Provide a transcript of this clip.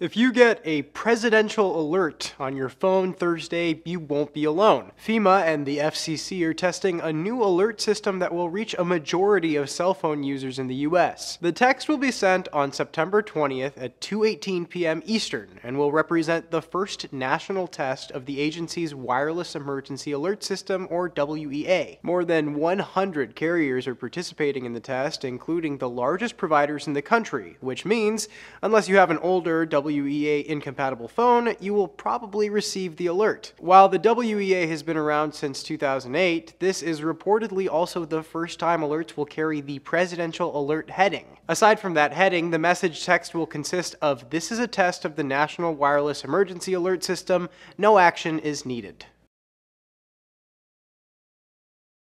If you get a presidential alert on your phone Thursday, you won't be alone. FEMA and the FCC are testing a new alert system that will reach a majority of cell phone users in the US. The text will be sent on September 20th at 2:18 p.m. Eastern and will represent the first national test of the agency's wireless emergency alert system or WEA. More than 100 carriers are participating in the test, including the largest providers in the country, which means unless you have an older incompatible phone, you will probably receive the alert. While the WEA has been around since 2008, this is reportedly also the first time alerts will carry the Presidential Alert heading. Aside from that heading, the message text will consist of This is a test of the National Wireless Emergency Alert System. No action is needed.